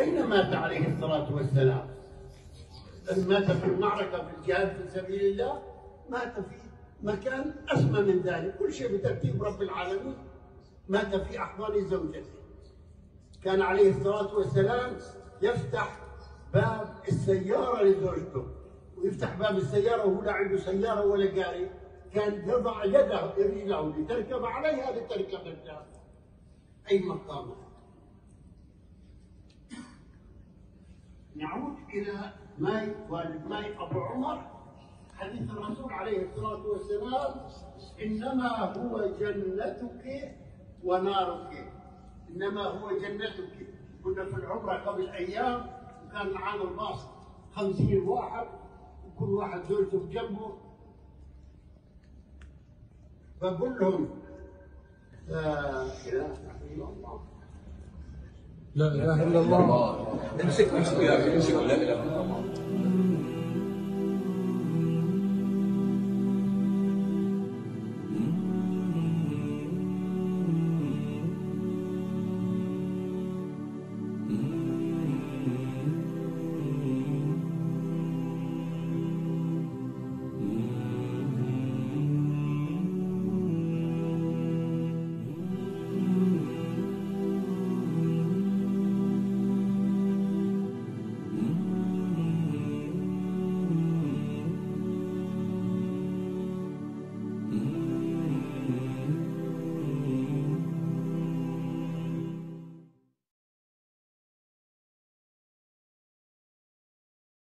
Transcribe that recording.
أين مات عليه الصلاة والسلام؟ مات في المعركة في الجهاد في سبيل الله؟ مات في مكان أسمى من ذلك. كل شيء بترتيب رب العالمين. مات في أحضان زوجته. كان عليه الصلاة والسلام يفتح باب السيارة لزوجته. ويفتح باب السيارة وهو لا عنده سيارة ولا قاري. كان يضع يده رجله لتركب عليها لتركب الدار أي مقام؟ نعود إلى والد ماي أبو عمر. حديث الرسول عليه الصلاة والسلام إنما هو جنتك ونارك. إنما هو جنتك. كنا في العمرة قبل أيام وكان معانا الباص خمسين واحد وكل واحد زوجته بجنبه. بقول لهم لا إله إلا الله. لا إله إلا الله. Let me see. Let me see. Let me see.